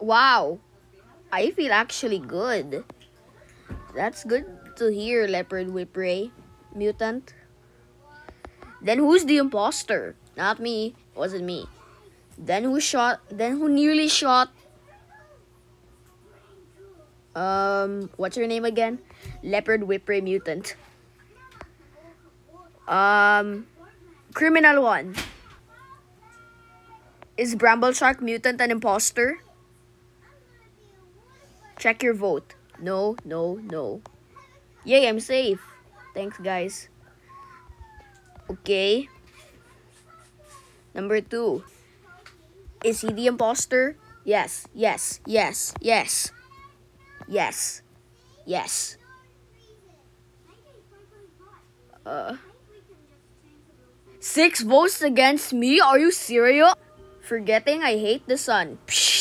Wow. I feel actually good. That's good to hear, Leopard Whipray. Mutant. Then who's the imposter? Not me. Wasn't me. Then who shot? Then who nearly shot? Um, what's her name again? Leopard Whipray Mutant. Um, Criminal One. Is Bramble Shark Mutant an imposter? Check your vote. No, no, no. Yay, I'm safe. Thanks, guys. Okay. Number two. Is he the imposter? Yes, yes, yes, yes. Yes. Yes. Uh. Six votes against me? Are you serious? Forgetting I hate the sun. Psh.